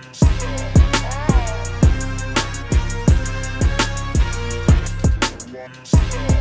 One star.